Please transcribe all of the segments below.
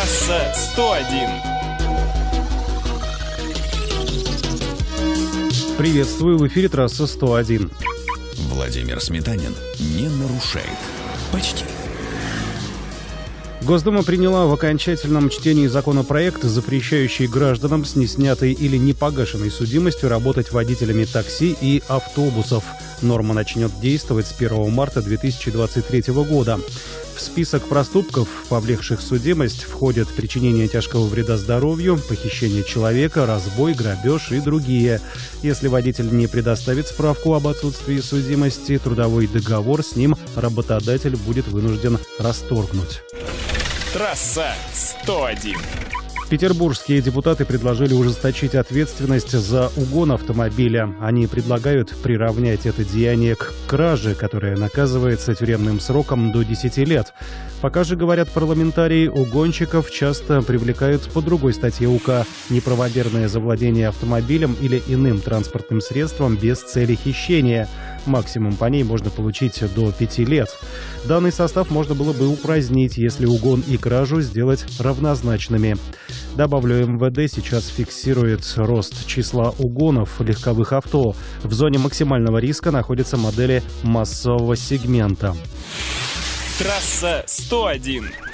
Трасса 101. Приветствую, в эфире трасса 101. Владимир Сметанин не нарушает. Почти. Госдума приняла в окончательном чтении законопроект, запрещающий гражданам с неснятой или непогашенной судимостью работать водителями такси и автобусов. Норма начнет действовать с 1 марта 2023 года. В список проступков, повлекших судимость, входят причинение тяжкого вреда здоровью, похищение человека, разбой, грабеж и другие. Если водитель не предоставит справку об отсутствии судимости, трудовой договор с ним работодатель будет вынужден расторгнуть. Трасса 101. Петербургские депутаты предложили ужесточить ответственность за угон автомобиля. Они предлагают приравнять это деяние к краже, которая наказывается тюремным сроком до 10 лет. Пока же, говорят парламентарии, угонщиков часто привлекают по другой статье УК «Неправомерное завладение автомобилем или иным транспортным средством без цели хищения». Максимум по ней можно получить до 5 лет. Данный состав можно было бы упразднить, если угон и кражу сделать равнозначными. Добавлю, МВД сейчас фиксирует рост числа угонов легковых авто. В зоне максимального риска находятся модели массового сегмента. Трасса 101.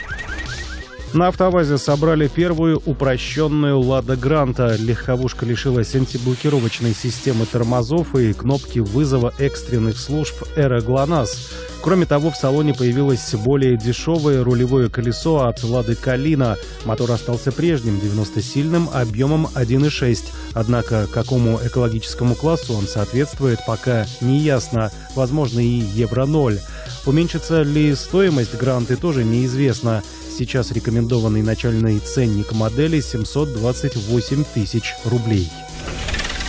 На автовазе собрали первую упрощенную «Лада Гранта». Легковушка лишилась антиблокировочной системы тормозов и кнопки вызова экстренных служб «Эра ГЛОНАСС». Кроме того, в салоне появилось более дешевое рулевое колесо от «Лады Калина». Мотор остался прежним, 90-сильным, объемом 1,6. Однако какому экологическому классу он соответствует, пока не ясно. Возможно, и Евро-0. Уменьшится ли стоимость «Гранты» тоже неизвестно. Сейчас рекомендованный начальный ценник модели 728 тысяч рублей.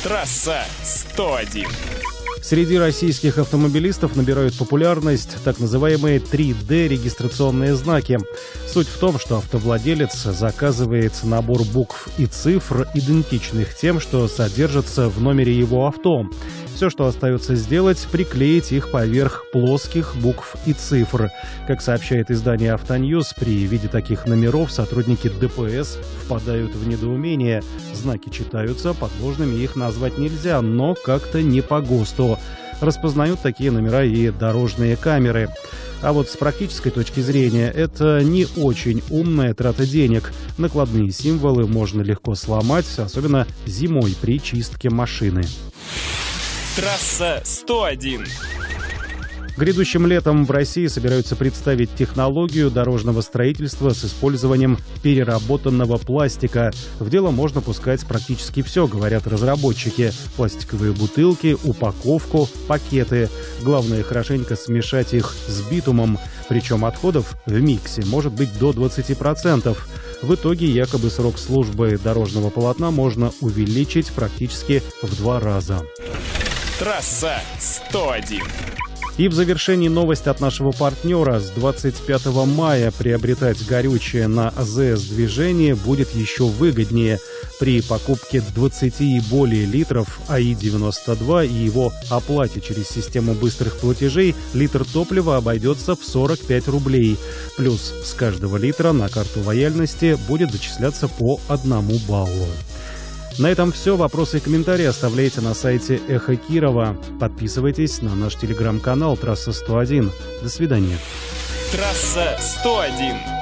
Трасса 101. Среди российских автомобилистов набирают популярность так называемые 3D регистрационные знаки. Суть в том, что автовладелец заказывает набор букв и цифр, идентичных тем, что содержатся в номере его авто. Все, что остается сделать, приклеить их поверх плоских букв и цифр. Как сообщает издание «Автоньюз», при виде таких номеров сотрудники ДПС впадают в недоумение. Знаки читаются, подложными их назвать нельзя, но как-то не по ГОСТу. Распознают такие номера и дорожные камеры. А вот с практической точки зрения это не очень умная трата денег. Накладные символы можно легко сломать, особенно зимой при чистке машины. Трасса 101. Грядущим летом в России собираются представить технологию дорожного строительства с использованием переработанного пластика. В дело можно пускать практически все, говорят разработчики. Пластиковые бутылки, упаковку, пакеты. Главное хорошенько смешать их с битумом. Причем отходов в миксе может быть до 20%. В итоге якобы срок службы дорожного полотна можно увеличить практически в два раза. Трасса 101. И в завершении новость от нашего партнера. С 25 мая приобретать горючее на АЗС движение будет еще выгоднее. При покупке 20 и более литров АИ-92 и его оплате через систему быстрых платежей литр топлива обойдется в 45 рублей. Плюс с каждого литра на карту лояльности будет зачисляться по одному баллу. На этом все. Вопросы и комментарии оставляйте на сайте Эхо Кирова. Подписывайтесь на наш телеграм-канал «Трасса 101». До свидания. Трасса 101.